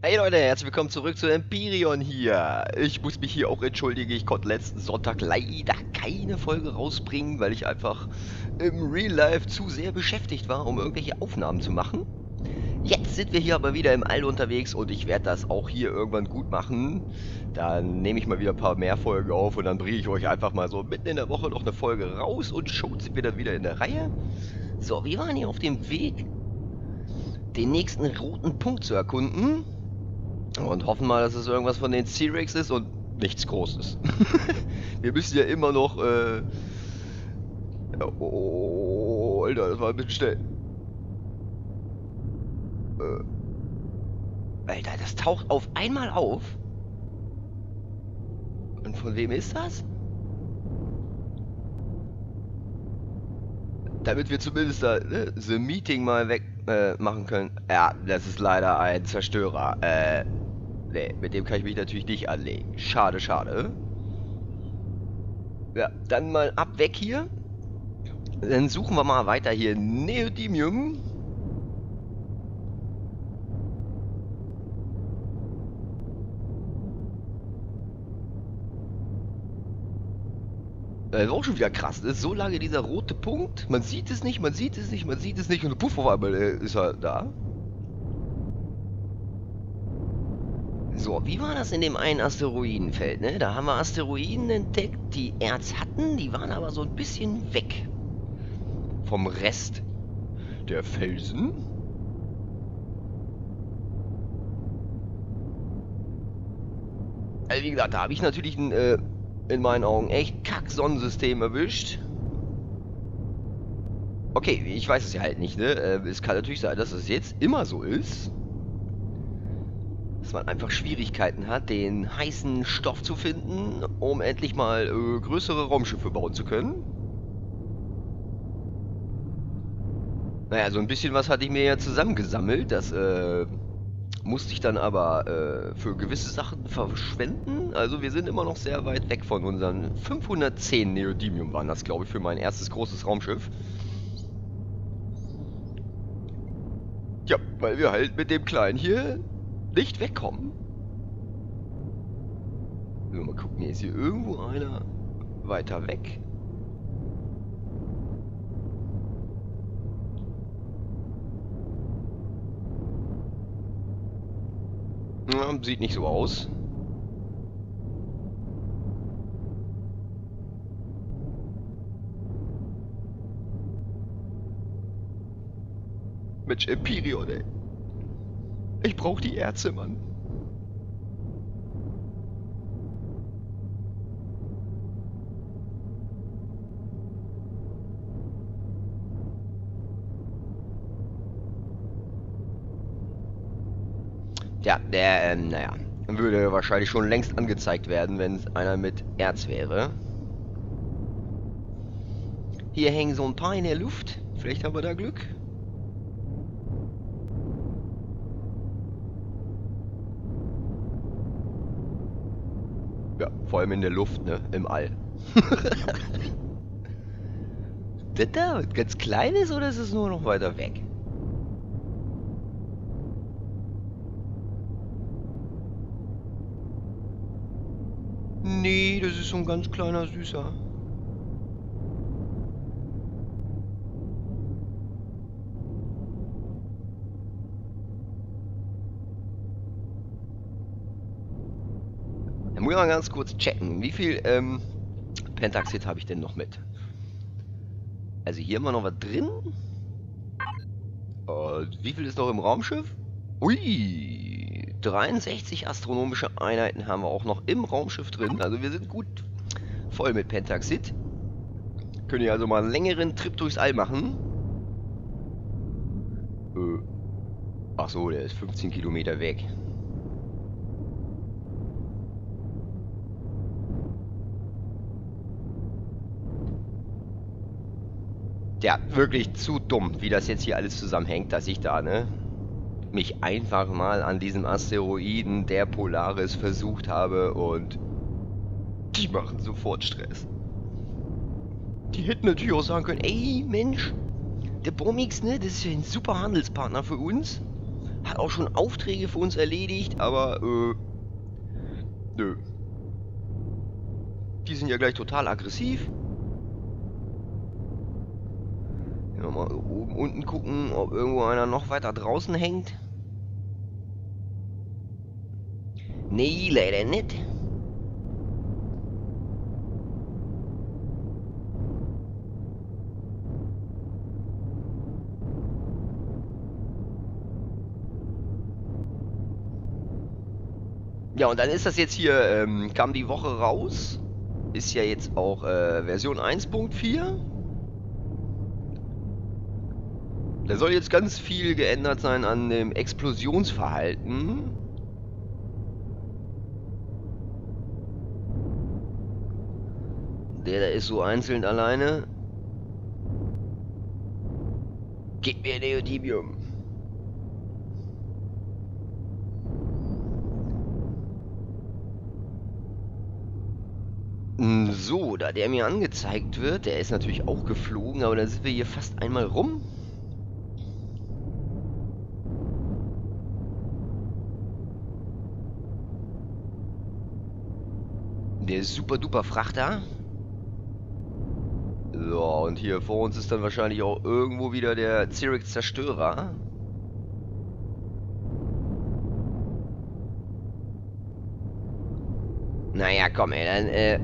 Hey Leute, herzlich willkommen zurück zu Empyreon hier. Ich muss mich hier auch entschuldigen, ich konnte letzten Sonntag leider keine Folge rausbringen, weil ich einfach im Real Life zu sehr beschäftigt war, um irgendwelche Aufnahmen zu machen. Jetzt sind wir hier aber wieder im All unterwegs und ich werde das auch hier irgendwann gut machen. Dann nehme ich mal wieder ein paar mehr Folgen auf und dann bringe ich euch einfach mal so mitten in der Woche noch eine Folge raus und schon sind wir dann wieder in der Reihe. So, wir waren hier auf dem Weg, den nächsten roten Punkt zu erkunden. Und hoffen mal, dass es irgendwas von den C-Rex ist und nichts Großes. wir müssen ja immer noch, äh... Oh, Alter, das war ein bisschen schnell. Äh... Alter, das taucht auf einmal auf. Und von wem ist das? Damit wir zumindest da ne, The Meeting mal weg äh, machen können. Ja, das ist leider ein Zerstörer. Äh, Nee, mit dem kann ich mich natürlich nicht anlegen. Schade, schade. Ja, dann mal ab weg hier. Dann suchen wir mal weiter hier Neodymium. Das auch schon wieder krass. Das ist so lange dieser rote Punkt. Man sieht es nicht, man sieht es nicht, man sieht es nicht und puff, auf einmal äh, ist er da. So, wie war das in dem einen Asteroidenfeld, ne? Da haben wir Asteroiden entdeckt, die Erz hatten, die waren aber so ein bisschen weg. Vom Rest der Felsen. Also wie gesagt, da habe ich natürlich ein, äh, in meinen Augen echt Kack-Sonnensystem erwischt. Okay, ich weiß es ja halt nicht, ne? Äh, es kann natürlich sein, dass es jetzt immer so ist dass man einfach Schwierigkeiten hat, den heißen Stoff zu finden, um endlich mal äh, größere Raumschiffe bauen zu können. Naja, so ein bisschen was hatte ich mir ja zusammengesammelt. Das äh, musste ich dann aber äh, für gewisse Sachen verschwenden. Also wir sind immer noch sehr weit weg von unseren 510 Neodymium waren das, glaube ich, für mein erstes großes Raumschiff. Ja, weil wir halt mit dem Kleinen hier nicht wegkommen. Mal gucken, hier ist hier irgendwo einer weiter weg. Ja, sieht nicht so aus. Mensch, Empyreon, ey. Ich brauche die Ärzte, Mann. Ja, der, ähm, naja, würde wahrscheinlich schon längst angezeigt werden, wenn es einer mit Erz wäre. Hier hängen so ein paar in der Luft. Vielleicht haben wir da Glück. Ja, vor allem in der Luft, ne? Im All. das da ganz klein ist oder ist es nur noch weiter weg? Nee, das ist so ein ganz kleiner Süßer. muss ich mal ganz kurz checken. Wie viel ähm, Pentaxid habe ich denn noch mit? Also hier haben wir noch was drin. Und wie viel ist noch im Raumschiff? Ui, 63 astronomische Einheiten haben wir auch noch im Raumschiff drin. Also wir sind gut voll mit Pentaxid. Können hier also mal einen längeren Trip durchs All machen. Äh. Ach so, der ist 15 Kilometer weg. ja, wirklich zu dumm, wie das jetzt hier alles zusammenhängt, dass ich da, ne, mich einfach mal an diesem Asteroiden der Polaris versucht habe und die machen sofort Stress. Die hätten natürlich auch sagen können, ey Mensch, der Bromix, ne, das ist ja ein super Handelspartner für uns. Hat auch schon Aufträge für uns erledigt, aber, äh, nö. Die sind ja gleich total aggressiv. Mal oben, unten gucken, ob irgendwo einer noch weiter draußen hängt. Nee, leider nicht. Ja, und dann ist das jetzt hier, ähm, kam die Woche raus. Ist ja jetzt auch äh, Version 1.4. Da soll jetzt ganz viel geändert sein an dem Explosionsverhalten. Der da ist so einzeln alleine. Gib mir Neodymium. So, da der mir angezeigt wird, der ist natürlich auch geflogen, aber dann sind wir hier fast einmal rum. Der super duper Frachter. So, und hier vor uns ist dann wahrscheinlich auch irgendwo wieder der Zerix Zerstörer. Naja, komm ey, dann äh,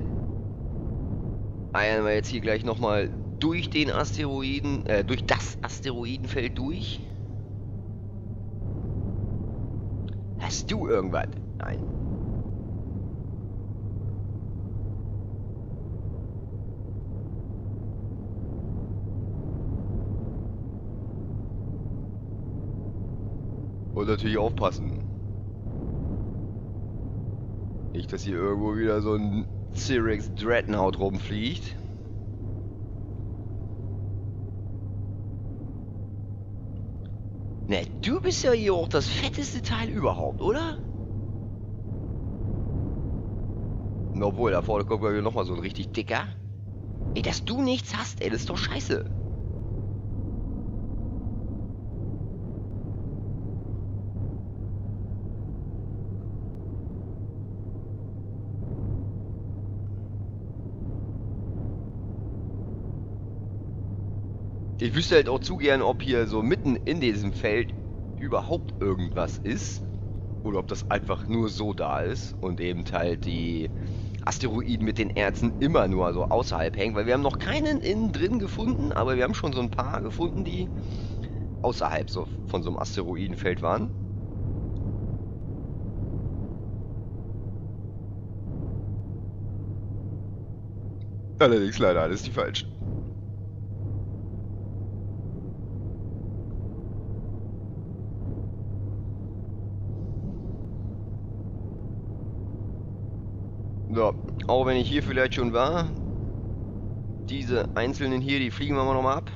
eiern wir jetzt hier gleich nochmal durch den Asteroiden, äh, durch das Asteroidenfeld durch. Hast du irgendwas? Nein. Und natürlich aufpassen. Nicht, dass hier irgendwo wieder so ein Cyrex Dreadnought rumfliegt. Ne, du bist ja hier auch das fetteste Teil überhaupt, oder? Obwohl, da vorne kommt ich nochmal so ein richtig dicker. Ey, dass du nichts hast, ey, das ist doch scheiße. Ich wüsste halt auch zu gern, ob hier so mitten in diesem Feld überhaupt irgendwas ist. Oder ob das einfach nur so da ist und eben halt die Asteroiden mit den Erzen immer nur so außerhalb hängen. Weil wir haben noch keinen innen drin gefunden, aber wir haben schon so ein paar gefunden, die außerhalb so von so einem Asteroidenfeld waren. Allerdings leider alles die falschen. So, auch wenn ich hier vielleicht schon war, diese einzelnen hier, die fliegen wir mal nochmal ab.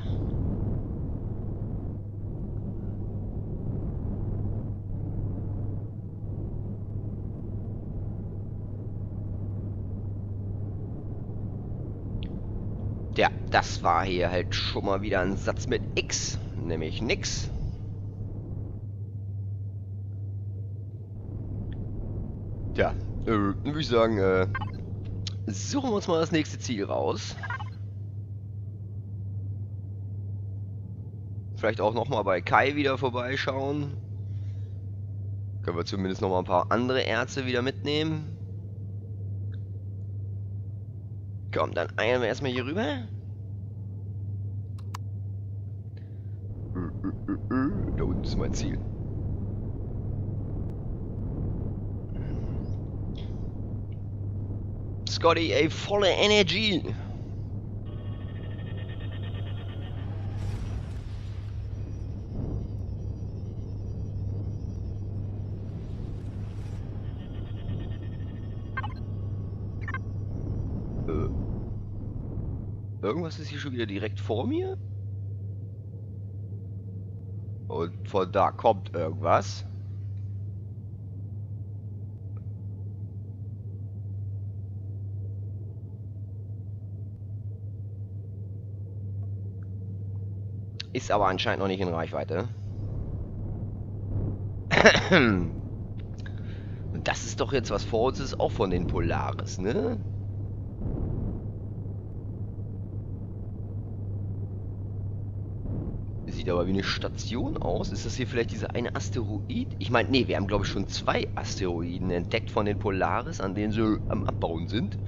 Ja, das war hier halt schon mal wieder ein Satz mit X, nämlich nix. Tja, äh, würde ich sagen, äh, suchen wir uns mal das nächste Ziel raus. Vielleicht auch nochmal bei Kai wieder vorbeischauen. Können wir zumindest nochmal ein paar andere Ärzte wieder mitnehmen. Komm, dann eiern wir erstmal hier rüber. Da unten ist mein Ziel. Scotty, ey, volle Energie. Äh. Irgendwas ist hier schon wieder direkt vor mir? Und von da kommt irgendwas. Ist aber anscheinend noch nicht in Reichweite. Und das ist doch jetzt was vor uns ist, auch von den Polaris, ne? Sieht aber wie eine Station aus. Ist das hier vielleicht dieser eine Asteroid? Ich meine, nee, wir haben glaube ich schon zwei Asteroiden entdeckt von den Polaris, an denen sie am Abbauen sind.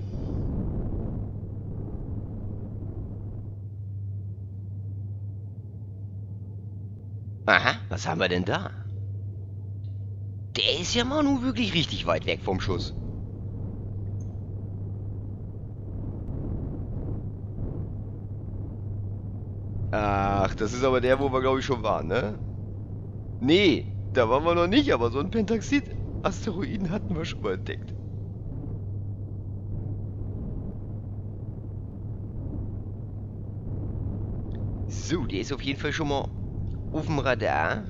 Aha, was haben wir denn da? Der ist ja mal nun wirklich richtig weit weg vom Schuss. Ach, das ist aber der, wo wir glaube ich schon waren, ne? Nee, da waren wir noch nicht, aber so ein Pentaxid-Asteroiden hatten wir schon mal entdeckt. So, der ist auf jeden Fall schon mal auf dem Radar.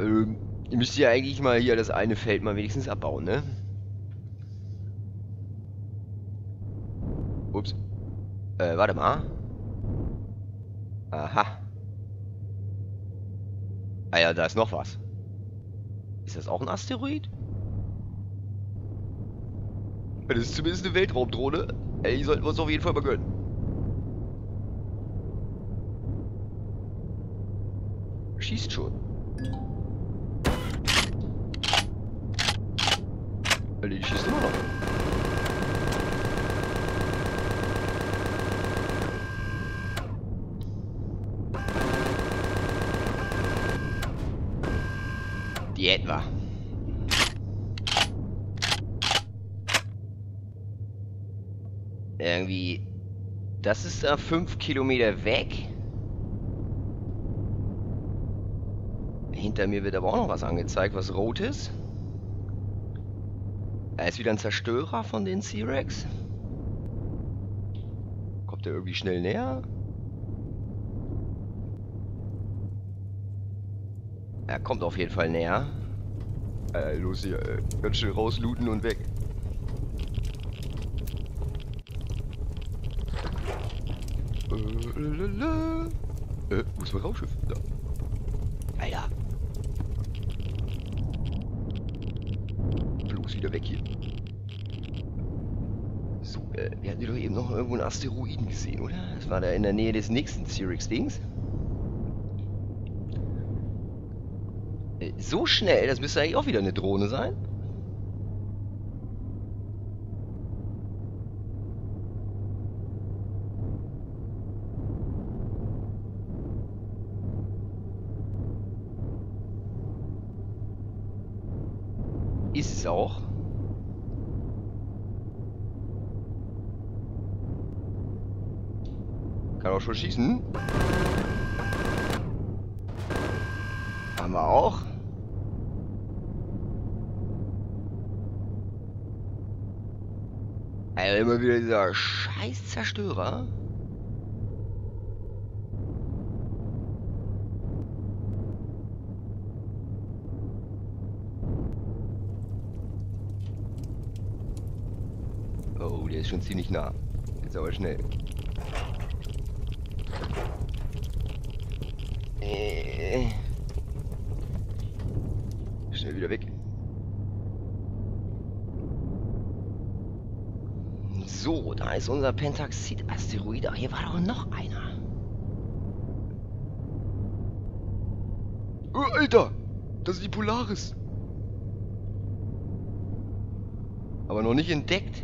Ähm, ihr müsst ja eigentlich mal hier das eine Feld mal wenigstens abbauen, ne? Ups. Äh, warte mal. Aha. Ah ja, da ist noch was. Ist das auch ein Asteroid? Das ist zumindest eine Weltraumdrohne. Ey, die sollten wir uns auf jeden Fall mal gönnen. Schießt schon. Alter, die schießt immer noch. Die hätten wir. Irgendwie... Das ist da fünf Kilometer weg. Hinter mir wird aber auch noch was angezeigt, was rot ist. Da ist wieder ein Zerstörer von den C-Rex. Kommt der irgendwie schnell näher? Er kommt auf jeden Fall näher. Äh, los hier, äh, ganz schnell rauslooten und weg. Äh, lalala. Äh wo ist mein Raumschiff? Da. Alter. Bloß wieder weg hier. So, äh, wir hatten doch eben noch irgendwo einen Asteroiden gesehen, oder? Das war da in der Nähe des nächsten Cyrix-Dings. So schnell, das müsste eigentlich auch wieder eine Drohne sein. Ist es auch. Kann auch schon schießen. Haben wir auch. Also immer wieder dieser scheiß Zerstörer. Oh, der ist schon ziemlich nah. Jetzt aber schnell. Schnell wieder weg. So, da ist unser Pentaxid-Asteroid. Hier war doch noch einer. Oh, Alter! Das ist die Polaris. Aber noch nicht entdeckt.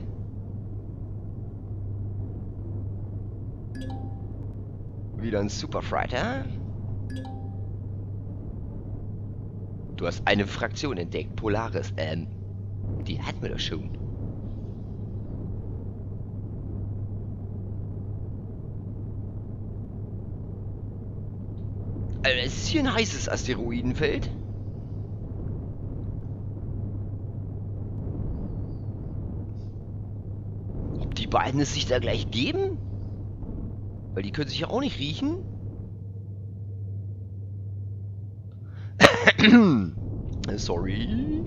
Wieder ein Superfrighter. Du hast eine Fraktion entdeckt, Polaris. Ähm, die hatten wir doch schon. Also, es ist hier ein heißes Asteroidenfeld. Ob die beiden es sich da gleich geben? Weil die können sich ja auch nicht riechen. Sorry.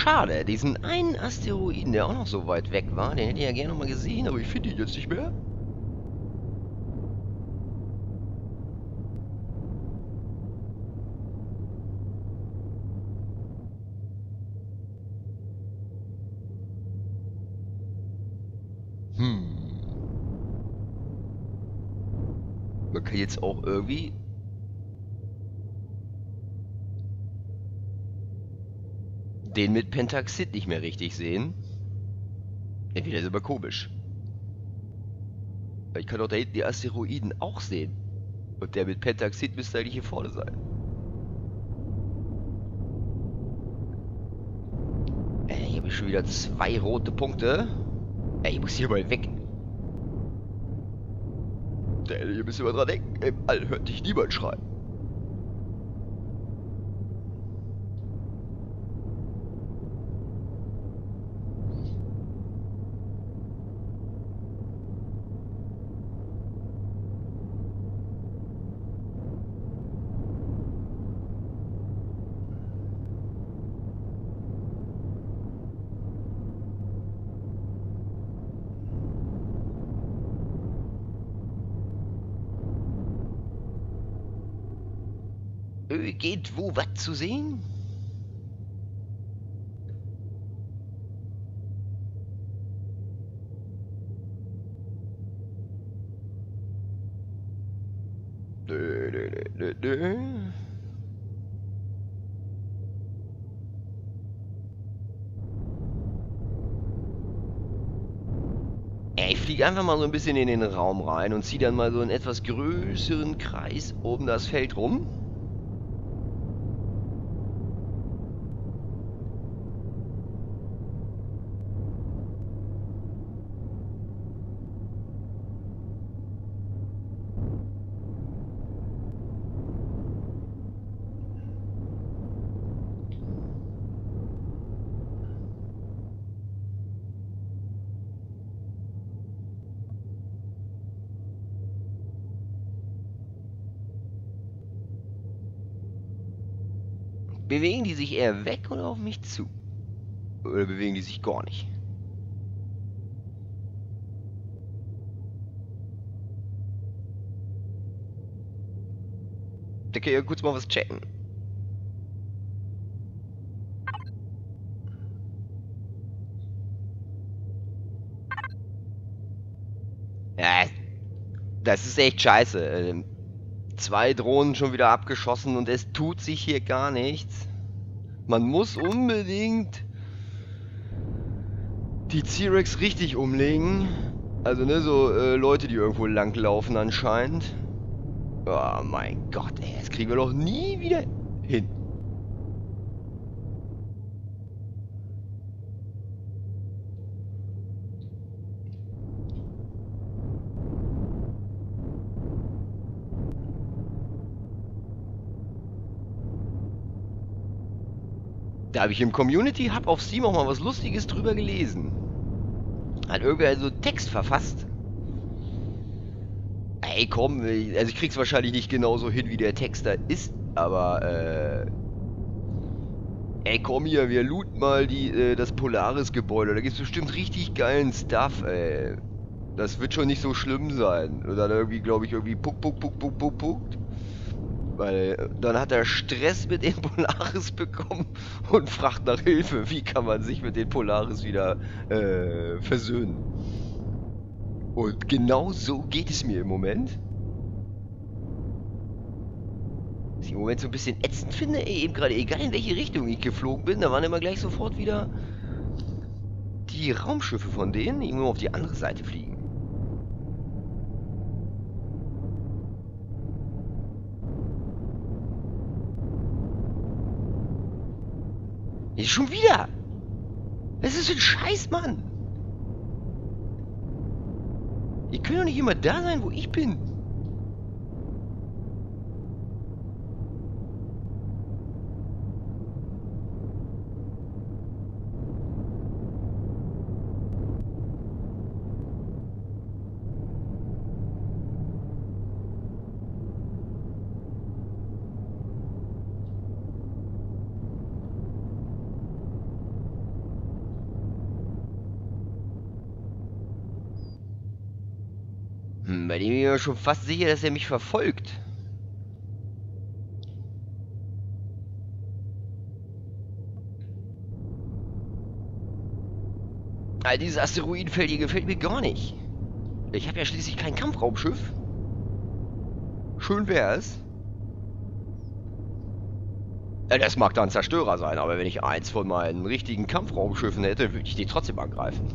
schade. Diesen einen Asteroiden, der auch noch so weit weg war, den hätte ich ja gerne noch mal gesehen, aber ich finde ihn jetzt nicht mehr. Hm. Man kann jetzt auch irgendwie den mit Pentaxid nicht mehr richtig sehen. Entweder ist aber komisch. Ich kann doch da hinten die Asteroiden auch sehen. Und der mit Pentaxid müsste eigentlich hier vorne sein. Ey, hier habe ich schon wieder zwei rote Punkte. Ey, ich muss hier mal weg. Hier müssen wir dran denken. Im All hört dich niemand schreien. Geht wo was zu sehen? Nö, nö, nö, nö. Ich fliege einfach mal so ein bisschen in den Raum rein und ziehe dann mal so einen etwas größeren Kreis um das Feld rum. Bewegen die sich eher weg oder auf mich zu? Oder bewegen die sich gar nicht? Da kann ich ja kurz mal was checken. Ja, das ist echt scheiße. Zwei Drohnen schon wieder abgeschossen und es tut sich hier gar nichts. Man muss unbedingt die C-Rex richtig umlegen. Also ne, so äh, Leute, die irgendwo langlaufen anscheinend. Oh mein Gott, ey, das kriegen wir doch nie wieder hin. Da habe ich im Community Hub auf Steam auch mal was Lustiges drüber gelesen. Hat irgendwer so Text verfasst. Ey, komm, also ich krieg's wahrscheinlich nicht genauso hin, wie der Text da ist, aber, äh... Ey, komm hier, wir looten mal die, äh, das Polaris-Gebäude. Da gibt's bestimmt richtig geilen Stuff, ey. Das wird schon nicht so schlimm sein. Und dann irgendwie, glaube ich, irgendwie puck, puck, puck, puck, puck, puck. Weil dann hat er Stress mit den Polaris bekommen und fragt nach Hilfe. Wie kann man sich mit den Polaris wieder äh, versöhnen? Und genau so geht es mir im Moment. Was ich im Moment so ein bisschen ätzend finde, eben gerade, egal in welche Richtung ich geflogen bin, da waren immer gleich sofort wieder die Raumschiffe von denen, die nur auf die andere Seite fliegen. Schon wieder. Was ist für ein Scheiß, Mann? Ihr könnt doch nicht immer da sein, wo ich bin. Schon fast sicher, dass er mich verfolgt. All dieses Asteroidenfeld hier gefällt mir gar nicht. Ich habe ja schließlich kein Kampfraumschiff. Schön wär's. Ja, das mag dann Zerstörer sein, aber wenn ich eins von meinen richtigen Kampfraumschiffen hätte, würde ich die trotzdem angreifen.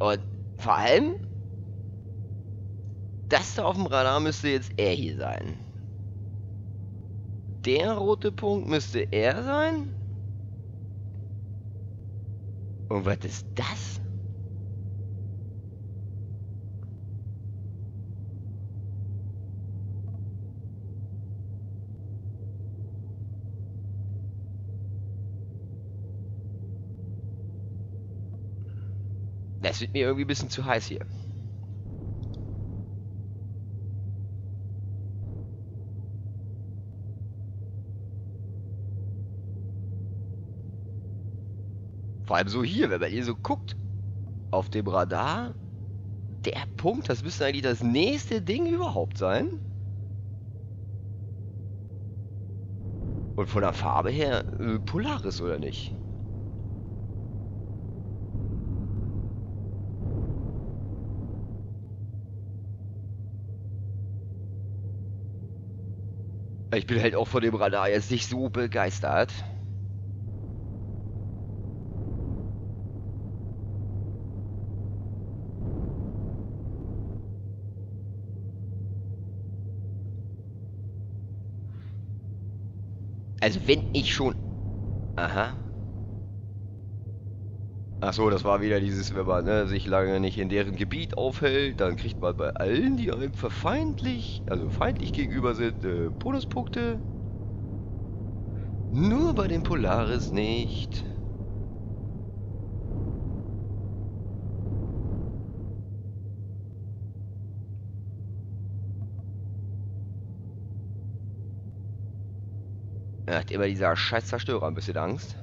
Und vor allem, das da auf dem Radar müsste jetzt er hier sein. Der rote Punkt müsste er sein. Und was ist das? Das wird mir irgendwie ein bisschen zu heiß hier. Vor allem so hier, wenn man hier so guckt, auf dem Radar, der Punkt, das müsste eigentlich das nächste Ding überhaupt sein. Und von der Farbe her äh, Polaris, oder nicht? Ich bin halt auch von dem Radar jetzt nicht so begeistert. Also wenn ich schon... Aha. Ach so, das war wieder dieses, wenn man ne, sich lange nicht in deren Gebiet aufhält, dann kriegt man bei allen, die einem verfeindlich, also feindlich gegenüber sind, äh, Bonuspunkte. Nur bei den Polaris nicht. Er hat immer dieser scheiß Zerstörer ein bisschen Angst.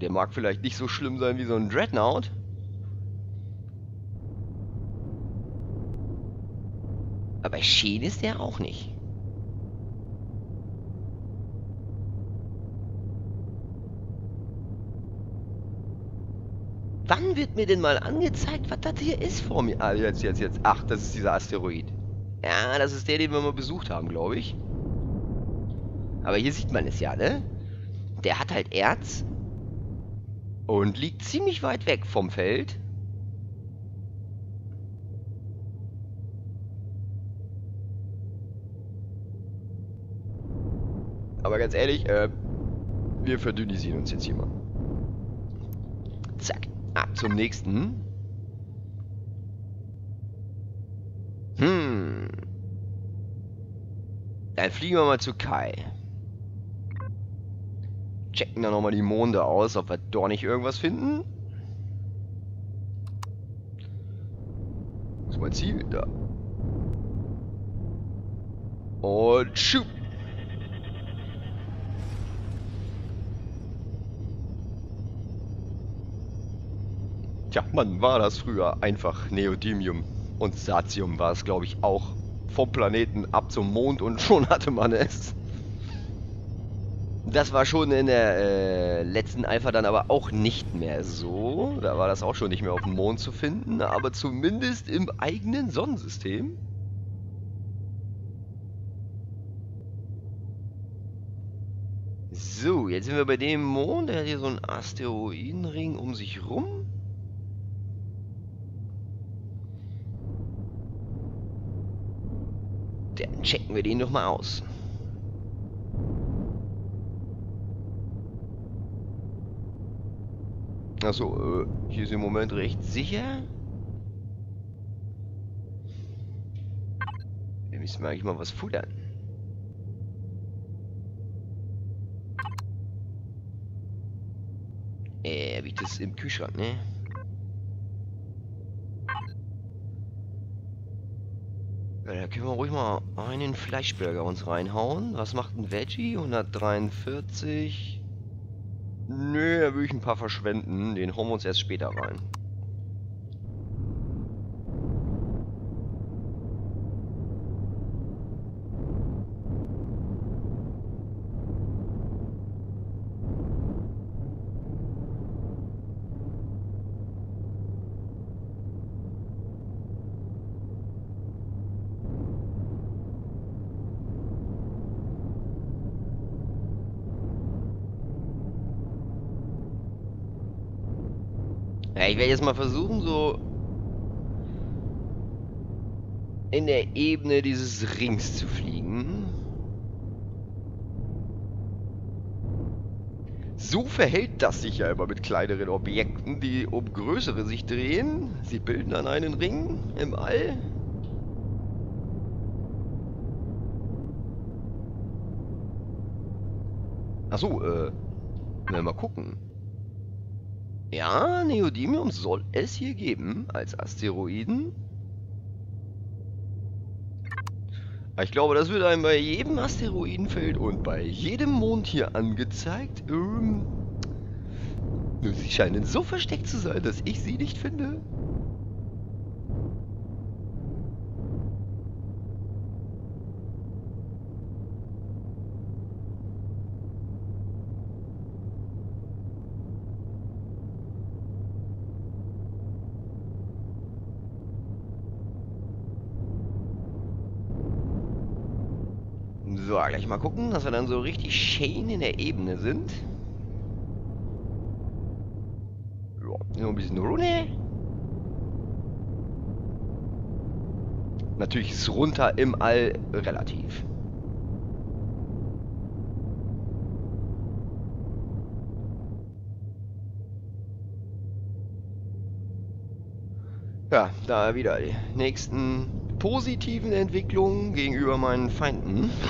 Der mag vielleicht nicht so schlimm sein wie so ein Dreadnought. Aber schön ist der auch nicht. Wann wird mir denn mal angezeigt, was das hier ist vor mir? Ah, jetzt, jetzt, jetzt. Ach, das ist dieser Asteroid. Ja, das ist der, den wir mal besucht haben, glaube ich. Aber hier sieht man es ja, ne? Der hat halt Erz und liegt ziemlich weit weg vom Feld. Aber ganz ehrlich, äh, wir verdünnisieren uns jetzt hier mal. Zack, ab zum nächsten. Hm. Dann fliegen wir mal zu Kai checken dann nochmal die Monde aus, ob wir doch nicht irgendwas finden. Das ist mein Ziel, da. Und shoot! Tja, man war das früher einfach Neodymium. Und Satium war es, glaube ich, auch vom Planeten ab zum Mond und schon hatte man es. Das war schon in der äh, letzten Alpha dann aber auch nicht mehr so. Da war das auch schon nicht mehr auf dem Mond zu finden, aber zumindest im eigenen Sonnensystem. So, jetzt sind wir bei dem Mond. Der hat hier so einen Asteroidenring um sich rum. Dann checken wir den doch mal aus. Achso, äh, hier ist im Moment recht sicher. Wir müssen eigentlich mal was futtern. Äh, wie das im Kühlschrank, ne? Ja, da können wir ruhig mal einen Fleischburger uns reinhauen. Was macht ein Veggie? 143. Nö, da würde ich ein paar verschwenden. Den hauen wir uns erst später rein. Ja, ich werde jetzt mal versuchen, so in der Ebene dieses Rings zu fliegen. So verhält das sich ja immer mit kleineren Objekten, die um größere sich drehen. Sie bilden dann einen Ring im All. Achso, äh, mal gucken. Ja, Neodymium soll es hier geben als Asteroiden. Ich glaube, das wird einem bei jedem Asteroidenfeld und bei jedem Mond hier angezeigt. Ähm, sie scheinen so versteckt zu sein, dass ich sie nicht finde. So, gleich mal gucken, dass wir dann so richtig schön in der Ebene sind. Ja, nur ein bisschen runter. Natürlich ist runter im All relativ. Ja, da wieder die nächsten positiven Entwicklungen gegenüber meinen Feinden.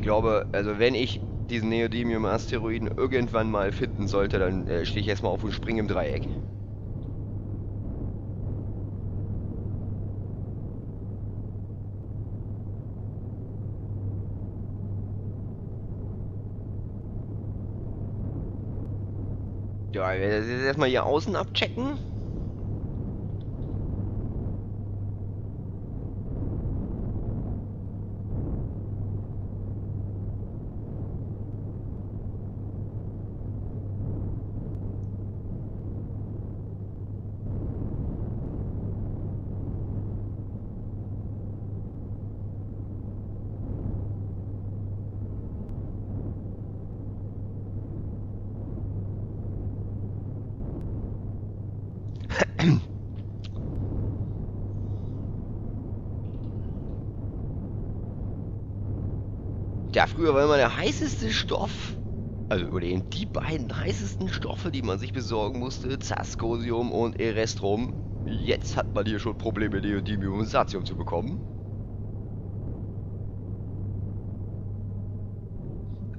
Ich glaube, also wenn ich diesen Neodymium-Asteroiden irgendwann mal finden sollte, dann äh, stehe ich erstmal auf und springe im Dreieck. Ja, das jetzt erstmal hier außen abchecken. Ja, früher war immer der heißeste Stoff, also oder eben die beiden heißesten Stoffe, die man sich besorgen musste, Zascosium und Erestrum. Jetzt hat man hier schon Probleme, Neodymium und Satium zu bekommen.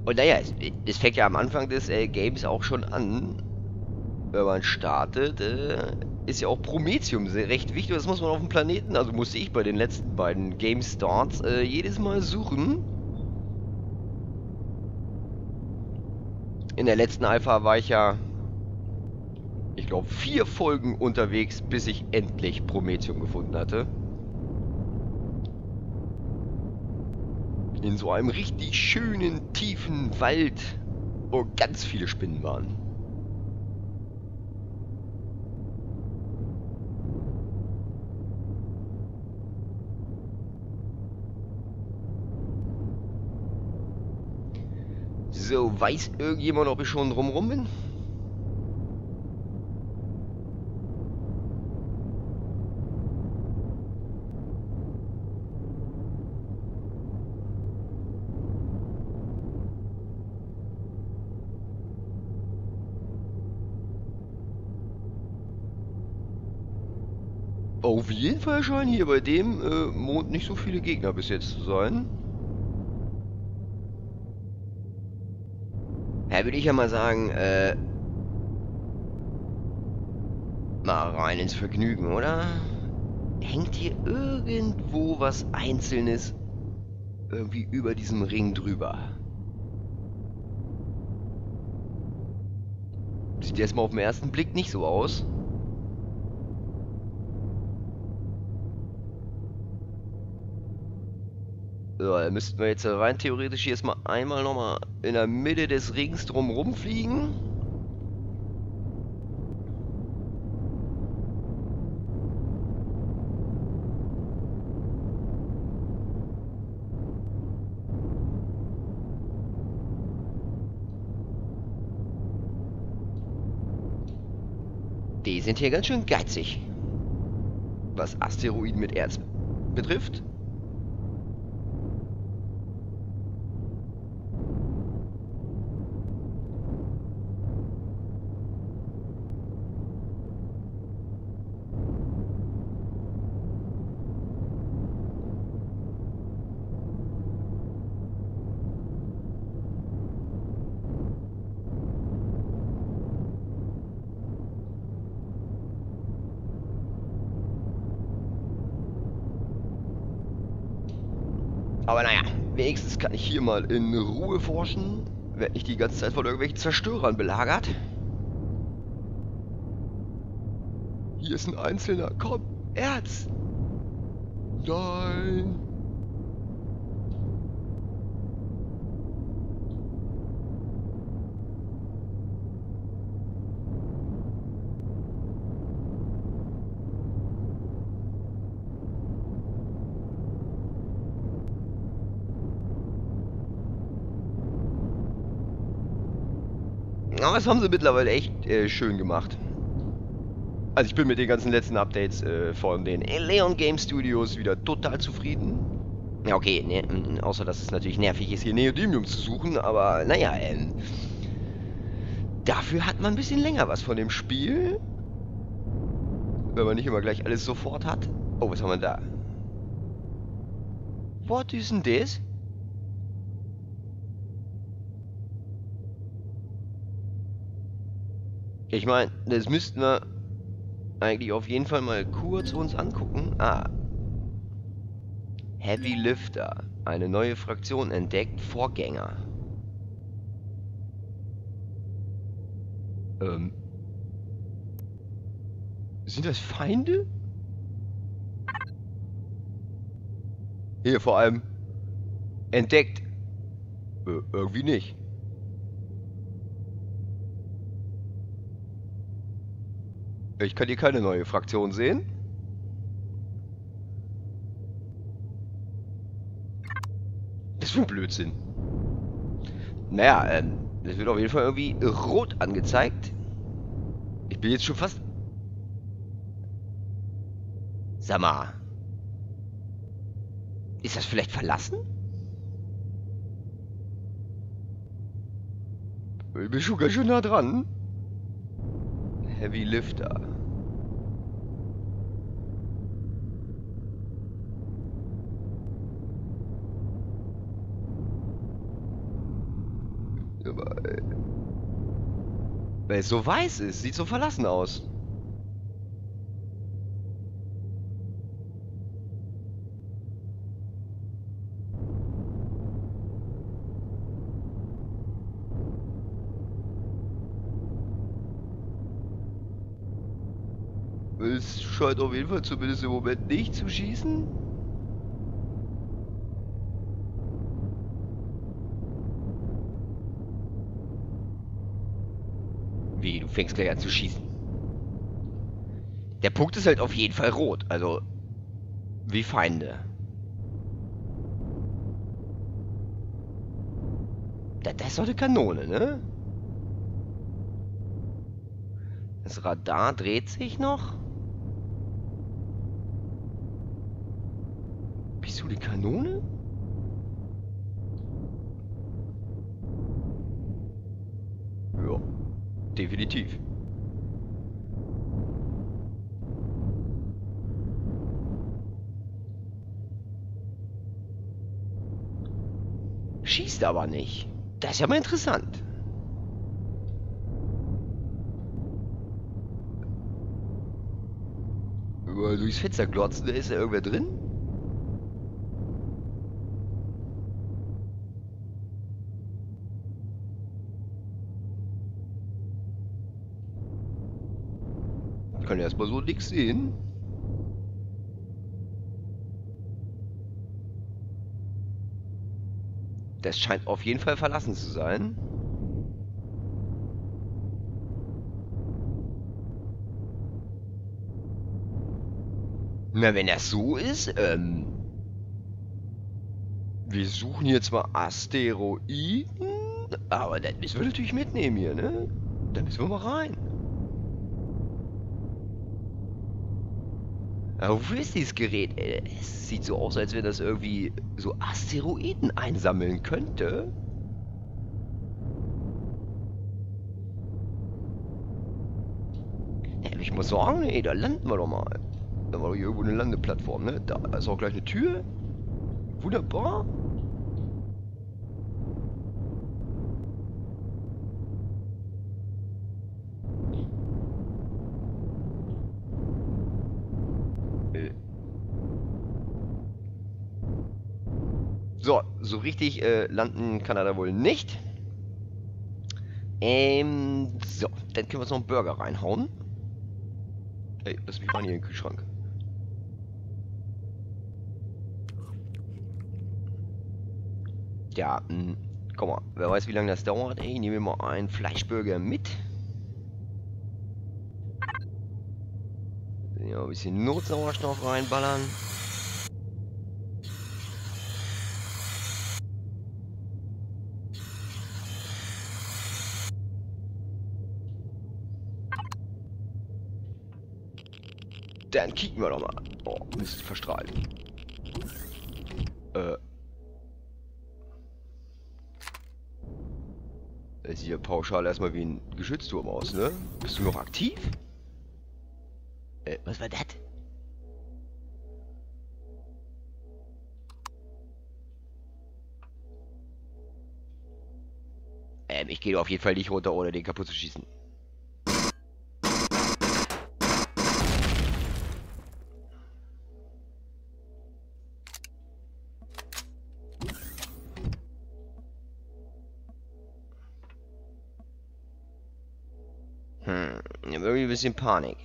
Und naja, es, es fängt ja am Anfang des äh, Games auch schon an, wenn man startet, äh, ist ja auch Promethium recht wichtig. Das muss man auf dem Planeten, also musste ich bei den letzten beiden Game Starts äh, jedes Mal suchen. In der letzten Alpha war ich ja, ich glaube, vier Folgen unterwegs, bis ich endlich Promethium gefunden hatte. In so einem richtig schönen, tiefen Wald, wo ganz viele Spinnen waren. So, weiß irgendjemand, ob ich schon drumrum bin? Auf jeden Fall scheinen hier bei dem äh, Mond nicht so viele Gegner bis jetzt zu sein. Ja, würde ich ja mal sagen, äh, mal rein ins Vergnügen, oder? Hängt hier irgendwo was Einzelnes irgendwie über diesem Ring drüber? Sieht erstmal auf den ersten Blick nicht so aus. So, dann müssten wir jetzt rein theoretisch hier erstmal einmal nochmal in der Mitte des Rings drumherum fliegen. Die sind hier ganz schön geizig. Was Asteroiden mit Erz betrifft. Aber naja, wenigstens kann ich hier mal in Ruhe forschen. Werd nicht die ganze Zeit von irgendwelchen Zerstörern belagert. Hier ist ein Einzelner. Komm, Erz! Nein! Aber das haben sie mittlerweile echt äh, schön gemacht. Also ich bin mit den ganzen letzten Updates äh, von den Leon Game Studios wieder total zufrieden. Ja, okay, ne, außer dass es natürlich nervig ist, hier Neodymium zu suchen, aber naja, ähm, dafür hat man ein bisschen länger was von dem Spiel. Wenn man nicht immer gleich alles sofort hat. Oh, was haben wir da? What is denn das? Ich meine, das müssten wir eigentlich auf jeden Fall mal kurz uns angucken. Ah. Heavy Lifter. Eine neue Fraktion entdeckt. Vorgänger. Ähm. Sind das Feinde? Hier vor allem. Entdeckt. Äh, irgendwie nicht. Ich kann hier keine neue Fraktion sehen. Das ist für ein Blödsinn. Naja, ähm, das wird auf jeden Fall irgendwie rot angezeigt. Ich bin jetzt schon fast... Sag mal. Ist das vielleicht verlassen? Ich bin schon ganz schön nah dran. Heavy Lifter. Weil es so weiß ist, sieht so verlassen aus. Es scheint auf jeden Fall zumindest im Moment nicht zu schießen. Fängst gleich an zu schießen. Der Punkt ist halt auf jeden Fall rot, also wie Feinde. Das, das ist doch eine Kanone, ne? Das Radar dreht sich noch. Bist du die Kanone? Definitiv. Schießt aber nicht. Das ist ja mal interessant. Über durchs Fenster glotzen, da ist ja irgendwer drin. Erstmal so nichts sehen. Das scheint auf jeden Fall verlassen zu sein. Na, wenn das so ist, ähm... Wir suchen jetzt mal Asteroiden. Aber das müssen wir natürlich mitnehmen hier, ne? Da müssen wir mal rein. Aber wofür ist dieses Gerät? Es sieht so aus, als wenn das irgendwie so Asteroiden einsammeln könnte. Ich muss sagen, ey, da landen wir doch mal. Da war doch hier irgendwo eine Landeplattform, ne? Da ist auch gleich eine Tür. Wunderbar. So, richtig äh, landen kann er da wohl nicht. Ähm, so, dann können wir uns noch einen Burger reinhauen. Ey, lass mich mal hier in den Kühlschrank. Ja, mh, guck mal, wer weiß wie lange das dauert. Ey, nehmen wir mal einen Fleischburger mit. Ja, ein bisschen Notsauerstoff reinballern. Dann kicken wir doch mal. Oh, Mist, verstrahlt. Äh. Das sieht ja pauschal erstmal wie ein Geschützturm aus, ne? Bist du noch aktiv? Äh, was war das? Ähm, ich gehe auf jeden Fall nicht runter, ohne den kaputt zu schießen. Bisschen Panik.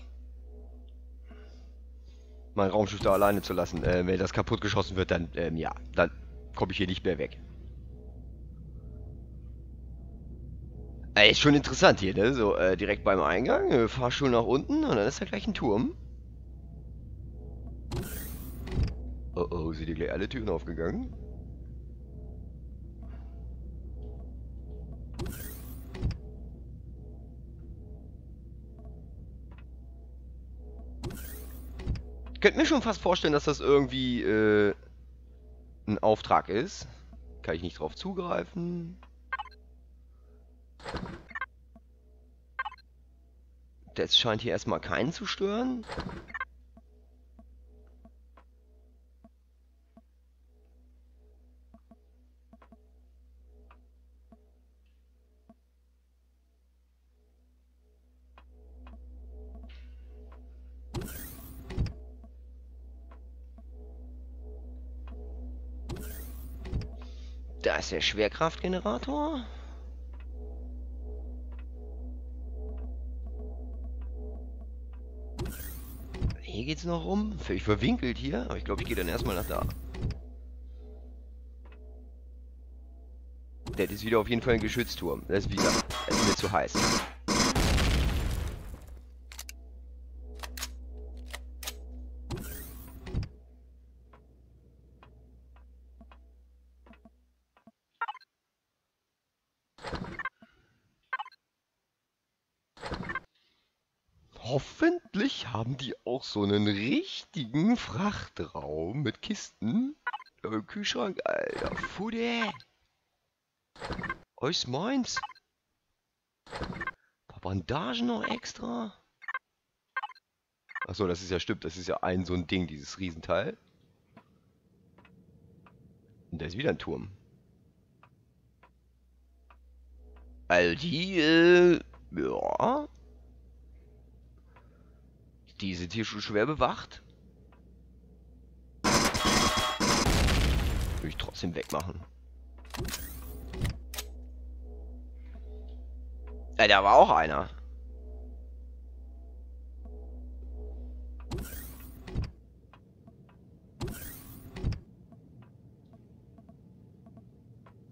Mein Raumschiff da alleine zu lassen. Äh, wenn das kaputt geschossen wird, dann, ähm, ja, dann komme ich hier nicht mehr weg. Äh, ist schon interessant hier, ne? So, äh, direkt beim Eingang, äh, Fahrstuhl nach unten und dann ist da gleich ein Turm. Oh oh, sind hier gleich alle Türen aufgegangen? Könnte mir schon fast vorstellen, dass das irgendwie äh, ein Auftrag ist. Kann ich nicht drauf zugreifen. Das scheint hier erstmal keinen zu stören. Ist der Schwerkraftgenerator. Hier geht's noch rum. Völlig verwinkelt hier, aber ich glaube, ich gehe dann erstmal nach da. Das ist wieder auf jeden Fall ein Geschützturm. Das ist, wie gesagt, das ist mir zu heiß. Haben die auch so einen richtigen Frachtraum mit Kisten. Kühlschrank, Alter, Fude. Euch meins. Ein paar Bandagen noch extra. Achso, das ist ja stimmt. Das ist ja ein so ein Ding, dieses Riesenteil. Und da ist wieder ein Turm. Also die, äh, ja. Die sind hier schon schwer bewacht. Würde ich trotzdem wegmachen. Ja, da war auch einer.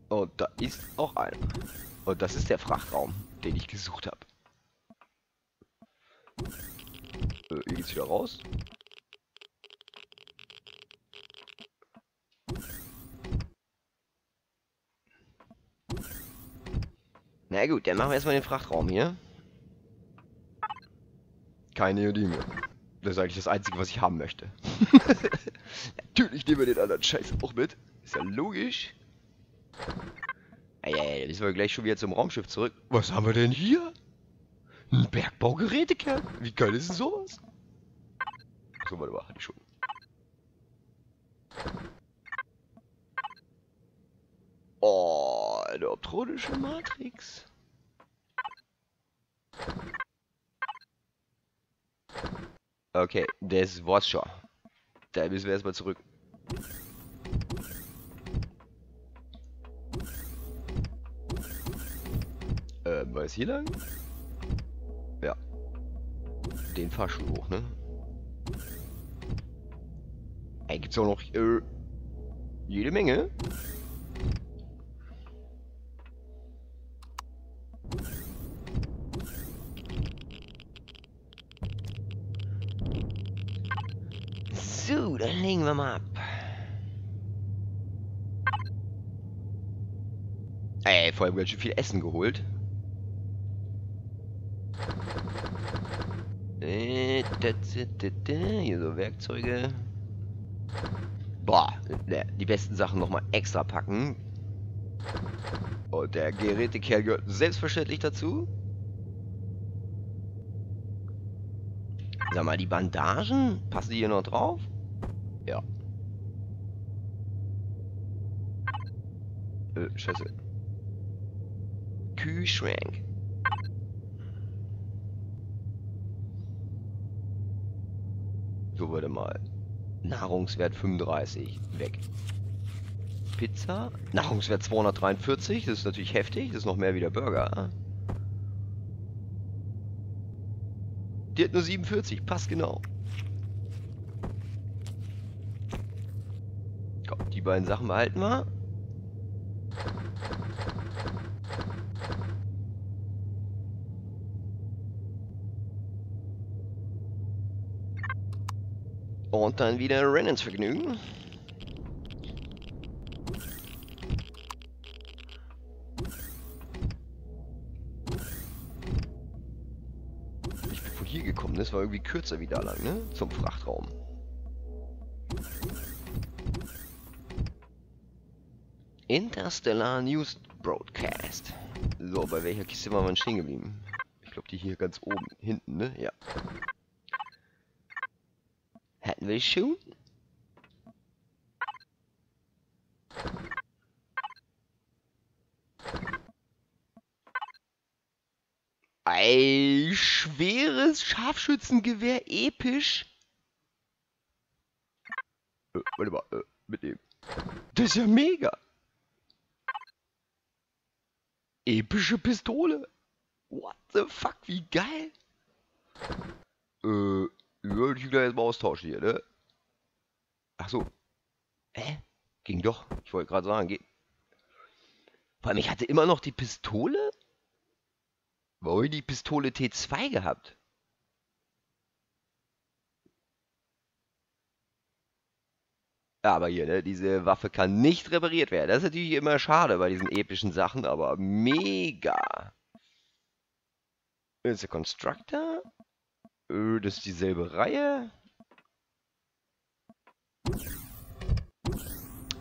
Und da ist auch einer. Und das ist der Frachtraum, den ich gesucht habe. Äh, hier geht's wieder raus. Na gut, dann machen wir erstmal den Frachtraum hier. Keine Neodime. Das ist eigentlich das Einzige, was ich haben möchte. Natürlich nehmen wir den anderen Scheiß auch mit. Ist ja logisch. Ey, da müssen wir gleich schon wieder zum Raumschiff zurück. Was haben wir denn hier? Ein Bergbaugerätekern? Wie geil ist denn sowas? Warte mal, hatte ich schon. Oh, eine optronische Matrix. Okay, das war's schon. Da müssen wir erstmal zurück. Ähm, war hier lang? Ja. Den Fahrstuhl hoch, ne? Ey, gibt's auch noch äh, jede Menge. So, dann legen wir mal ab. Ey, vor allem ganz schön viel Essen geholt. Äh, Hier so Werkzeuge. Boah, ne, die besten Sachen nochmal extra packen. Und der Gerätekerl gehört selbstverständlich dazu. Sag mal, die Bandagen, passen die hier noch drauf? Ja. Äh, scheiße. Kühlschrank. So, warte mal. Nahrungswert 35. Weg. Pizza. Nahrungswert 243. Das ist natürlich heftig. Das ist noch mehr wie der Burger. Die hat nur 47. Passt genau. Komm, die beiden Sachen behalten wir. Und dann wieder Rennen ins Vergnügen. Ich bin von hier gekommen, das war irgendwie kürzer wie da lang, ne? Zum Frachtraum. Interstellar News Broadcast. So, bei welcher Kiste waren wir stehen geblieben? Ich glaube, die hier ganz oben, hinten, ne? Ja. Hätten wir schon? Ein schweres Scharfschützengewehr, episch. Äh, warte mal, äh, mitnehmen. Das ist ja mega. Epische Pistole. What the fuck, wie geil. Äh, würde ich gleich erstmal austauschen hier, ne? Ach so. Hä? Ging doch. Ich wollte gerade sagen, geht. Vor allem, ich hatte immer noch die Pistole? Wo ich die Pistole T2 gehabt? Aber hier, ne, diese Waffe kann nicht repariert werden. Das ist natürlich immer schade bei diesen epischen Sachen, aber mega. Ist der Constructor? Äh, das ist dieselbe Reihe.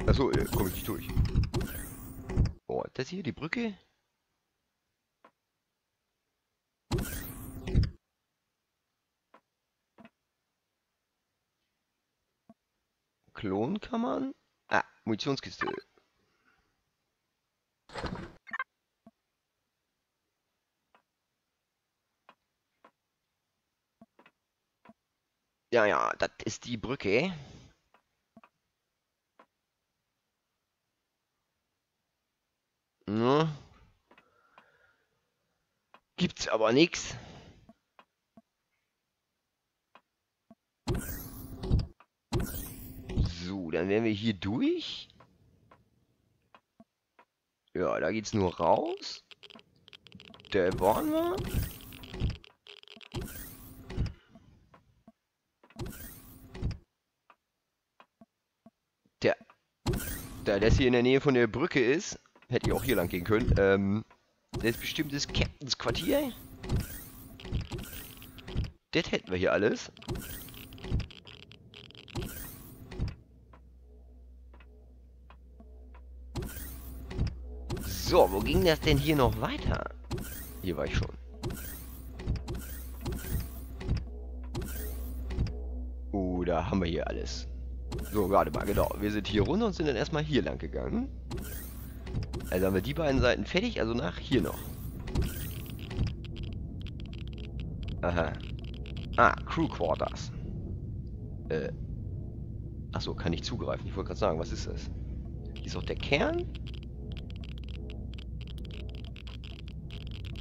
Achso, äh, komme ich nicht durch. Oh, das hier, die Brücke? Klonkammern? Ah, Munitionskiste. Ja, ja, das ist die Brücke. Ne? Gibt's aber nichts. So, dann wären wir hier durch. Ja, da geht's nur raus. Da waren wir. Da das hier in der Nähe von der Brücke ist, hätte ich auch hier lang gehen können. Ähm, das ist bestimmt das Captains Quartier. Das hätten wir hier alles. So, wo ging das denn hier noch weiter? Hier war ich schon. Oh, da haben wir hier alles. So, warte mal, genau. Wir sind hier runter und sind dann erstmal hier lang gegangen. Also haben wir die beiden Seiten fertig, also nach hier noch. Aha. Ah, Crew Quarters. Äh. Achso, kann ich zugreifen. Ich wollte gerade sagen, was ist das? Hier ist auch der Kern.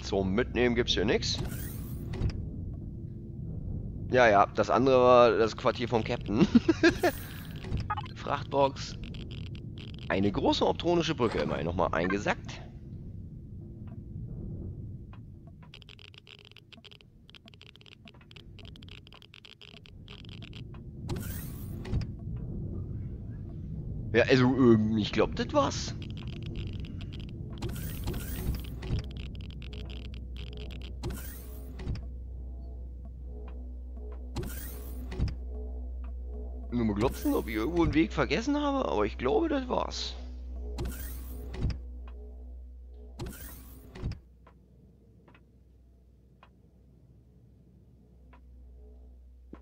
Zum Mitnehmen gibt es hier nichts. Ja, ja, das andere war das Quartier vom Captain. Frachtbox. Eine große optronische Brücke, immerhin nochmal eingesackt. Ja, also, ähm, ich glaube, das war's. Glotzen, ob ich irgendwo einen Weg vergessen habe, aber ich glaube, das war's.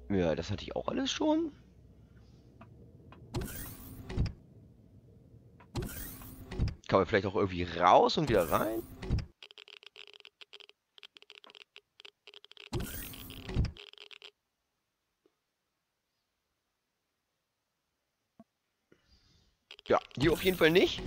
Ja, das hatte ich auch alles schon. Kann man vielleicht auch irgendwie raus und wieder rein? Ja, die auf jeden Fall nicht.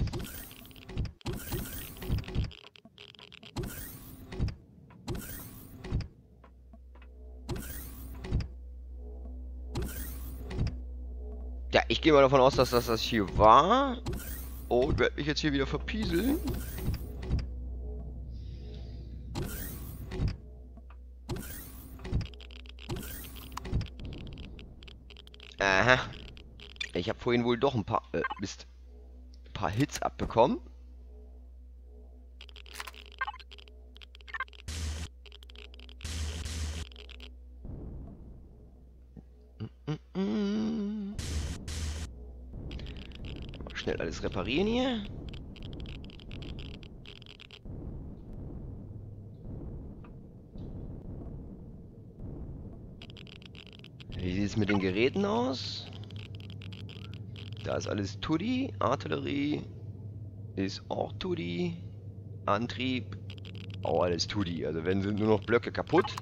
Ja, ich gehe mal davon aus, dass das das hier war. Oh, und werde mich jetzt hier wieder verpieseln. Aha. Ich habe vorhin wohl doch ein paar, äh, Mist, paar Hits abbekommen. Schnell alles reparieren hier. Wie sieht es mit den Geräten aus? Da ist alles Tutti. Artillerie ist auch Tutti. Antrieb auch alles Tutti. Also wenn sind nur noch Blöcke kaputt.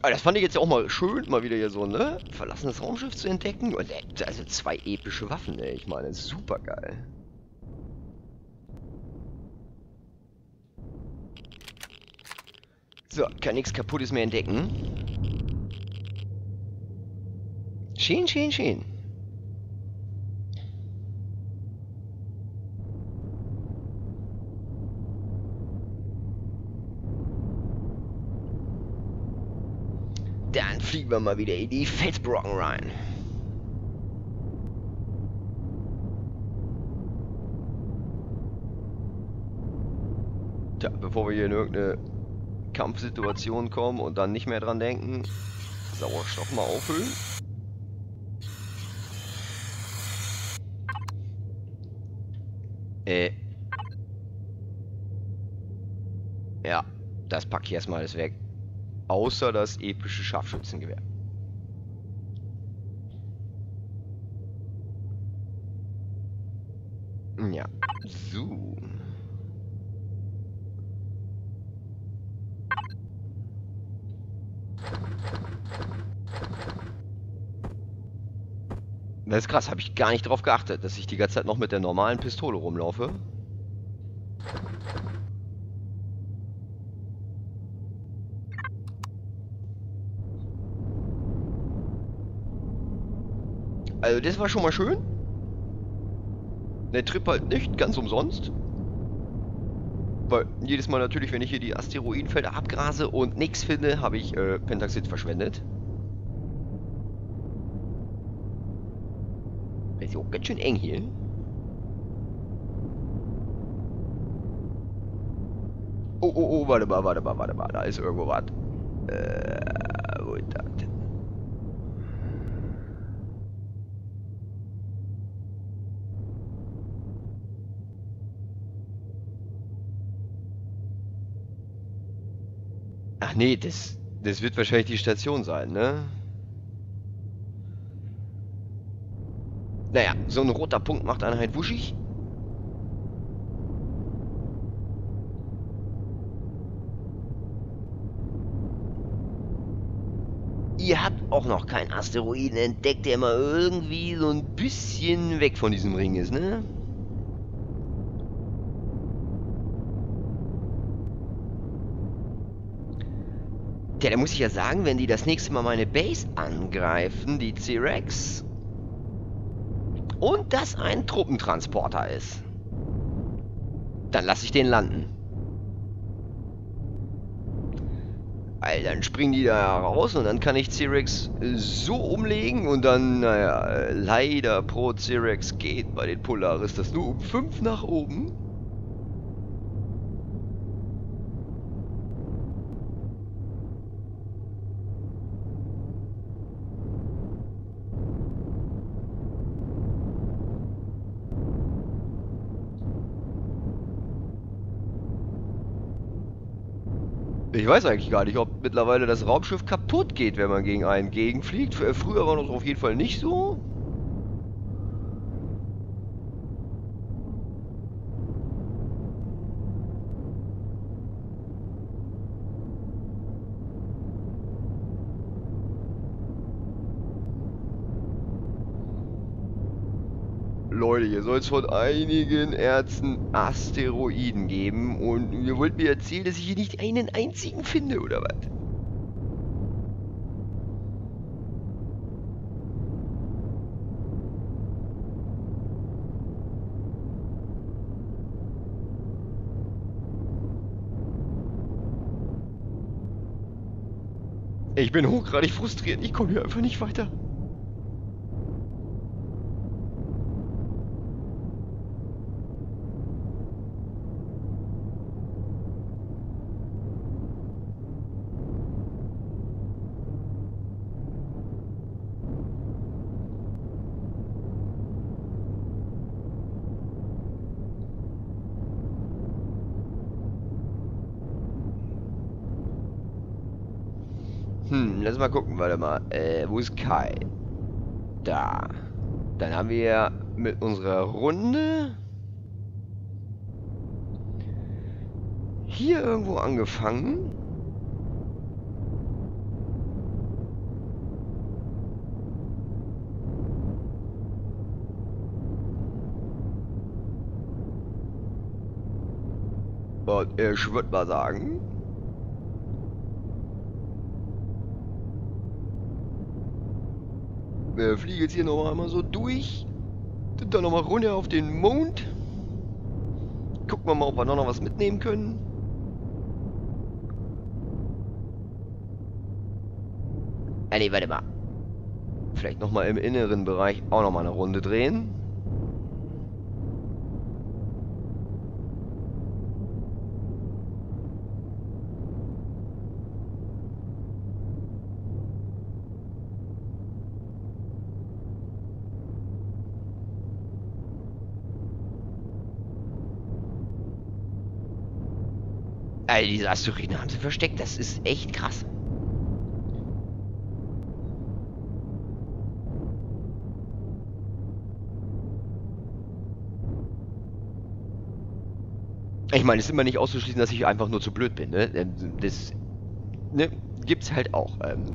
Aber das fand ich jetzt auch mal schön, mal wieder hier so, ne? Verlassenes Raumschiff zu entdecken. Und äh, also zwei epische Waffen, ey. Ich meine, super geil. So, kann nichts kaputtes mehr entdecken. Schön, schön, schön. Dann fliegen wir mal wieder in die Felsbrocken rein. Tja, bevor wir hier in irgendeine Kampfsituation kommen und dann nicht mehr dran denken, Sauerstoff mal auffüllen. Äh. Ja, das packe ich erstmal alles weg. Außer das epische Scharfschützengewehr. Ja, so. Das ist krass, habe ich gar nicht drauf geachtet, dass ich die ganze Zeit noch mit der normalen Pistole rumlaufe. Also das war schon mal schön. Der Trip halt nicht ganz umsonst. Weil jedes Mal natürlich, wenn ich hier die Asteroidenfelder abgrase und nichts finde, habe ich äh, Pentaxid verschwendet. Ist ja auch ganz schön eng hier. Oh, oh, oh, warte mal, warte mal, warte mal. Da ist irgendwo was. Äh, wo ist das? Ach nee, das, das wird wahrscheinlich die Station sein, ne? Naja, so ein roter Punkt macht einen halt wuschig. Ihr habt auch noch keinen Asteroiden entdeckt, der mal irgendwie so ein bisschen weg von diesem Ring ist, ne? Ja, da muss ich ja sagen, wenn die das nächste Mal meine Base angreifen, die C-Rex, und das ein Truppentransporter ist, dann lasse ich den landen. Weil dann springen die da raus und dann kann ich C-Rex so umlegen und dann, naja, leider pro C-Rex geht bei den Polaris das nur um 5 nach oben. Ich weiß eigentlich gar nicht, ob mittlerweile das Raumschiff kaputt geht, wenn man gegen einen gegenfliegt. Früher war das auf jeden Fall nicht so. Leute, hier soll es von einigen Ärzten Asteroiden geben und ihr wollt mir erzählen, dass ich hier nicht einen einzigen finde, oder was? Ich bin hochgradig frustriert, ich komme hier einfach nicht weiter. Hm, lass mal gucken, warte mal. Äh, wo ist Kai? Da. Dann haben wir mit unserer Runde hier irgendwo angefangen. Und ich würde mal sagen, Wir fliegen jetzt hier noch einmal so durch. Dann nochmal runter auf den Mond. Gucken wir mal, ob wir noch was mitnehmen können. Ah, nee, warte mal. Vielleicht nochmal im inneren Bereich auch nochmal eine Runde drehen. All diese Asteroiden haben sie versteckt. Das ist echt krass. Ich meine, es ist immer nicht auszuschließen, dass ich einfach nur zu blöd bin. Ne? Ähm, das ne, gibt's halt auch. Ähm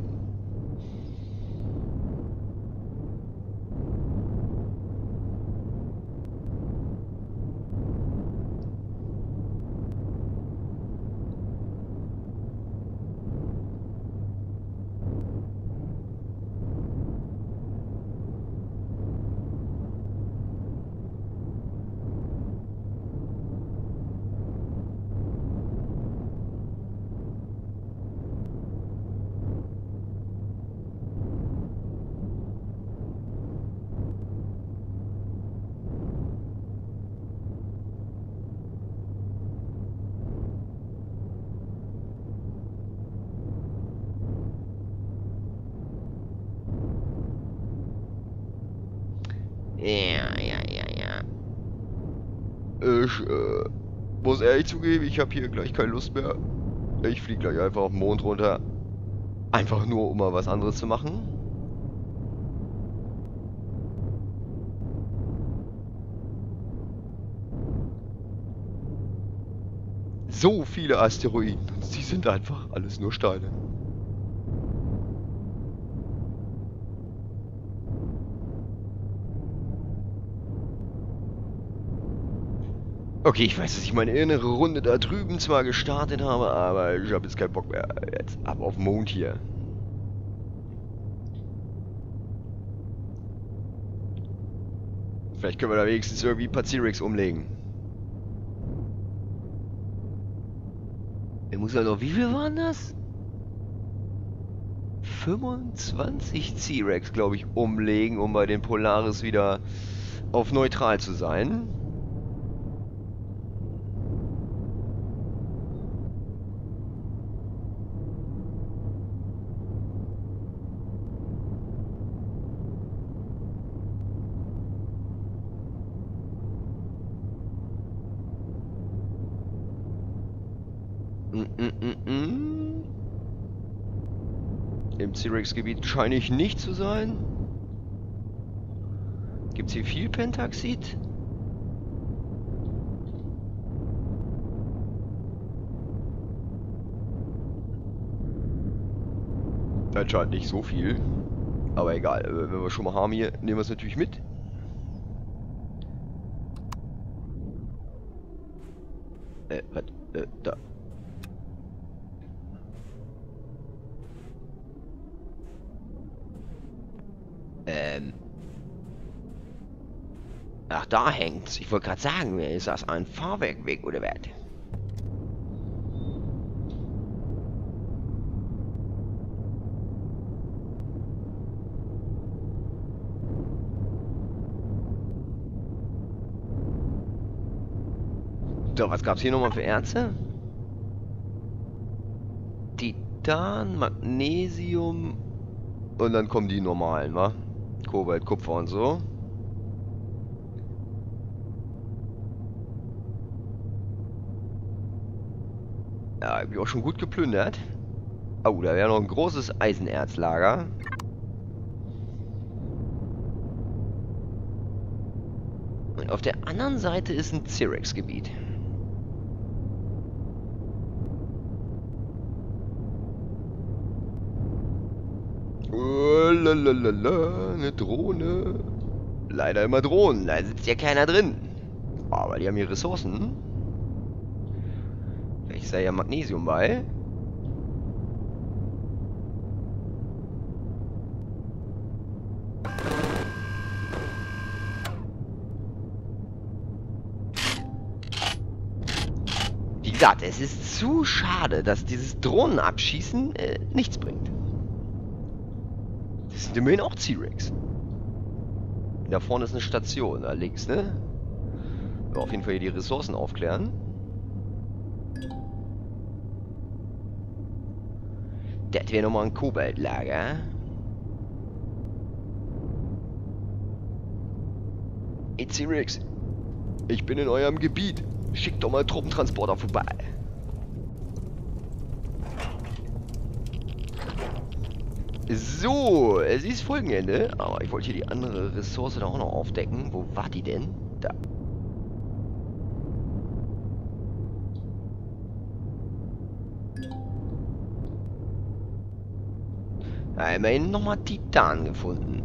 Ja, ja, ja, ja. Ich äh, muss ehrlich zugeben, ich habe hier gleich keine Lust mehr. Ich fliege gleich einfach auf den Mond runter. Einfach nur, um mal was anderes zu machen. So viele Asteroiden. Sie sind einfach alles nur Steine. Okay, ich weiß, dass ich meine innere Runde da drüben zwar gestartet habe, aber ich habe jetzt keinen Bock mehr. Jetzt ab auf den Mond hier. Vielleicht können wir da wenigstens irgendwie ein paar T-Rex umlegen. Er muss ja noch, wie viel waren das? 25 C-Rex, glaube ich, umlegen, um bei den Polaris wieder auf neutral zu sein. Im C-Rex-Gebiet scheine ich nicht zu sein. Gibt es hier viel Pentaxid? Anscheinend nicht so viel. Aber egal, äh, wenn wir schon mal haben hier, nehmen wir es natürlich mit. Äh, was? Äh, da. Ähm. Ach, da hängt's. Ich wollte gerade sagen, ist das ein Fahrwerkweg oder was? So, was gab's hier nochmal für Erze? Titan, Magnesium und dann kommen die normalen, wa? Kobalt, Kupfer und so. Ja, ich auch schon gut geplündert. Oh, da wäre noch ein großes Eisenerzlager. Und auf der anderen Seite ist ein Cyrex-Gebiet. lalalala, eine Drohne. Leider immer Drohnen, da sitzt ja keiner drin. Aber die haben hier Ressourcen. Ist da ja Magnesium bei. Wie gesagt, es ist zu schade, dass dieses Drohnenabschießen äh, nichts bringt. Das sind immerhin auch T-Rex. Da vorne ist eine Station, da links, ne? Auf jeden Fall hier die Ressourcen aufklären. Das wäre nochmal ein Kobaltlager. T-Rex, ich bin in eurem Gebiet. Schickt doch mal Truppentransporter vorbei. So, es ist Folgenende. Aber ich wollte hier die andere Ressource da auch noch aufdecken. Wo war die denn? Da. Ja, immerhin nochmal Titan gefunden.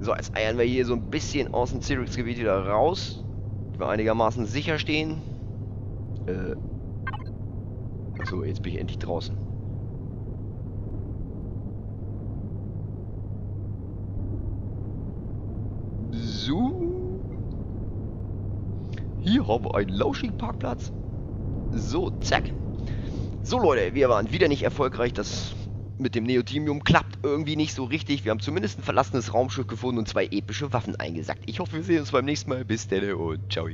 So, jetzt eiern wir hier so ein bisschen aus dem Cyrix-Gebiet wieder raus. Wir einigermaßen sicher stehen. Äh. Achso, jetzt bin ich endlich draußen. So. Hier haben wir einen lauschigen Parkplatz. So, zack. So Leute, wir waren wieder nicht erfolgreich. Das mit dem Neodymium klappt irgendwie nicht so richtig. Wir haben zumindest ein verlassenes Raumschiff gefunden und zwei epische Waffen eingesackt. Ich hoffe, wir sehen uns beim nächsten Mal. Bis dann und ciao.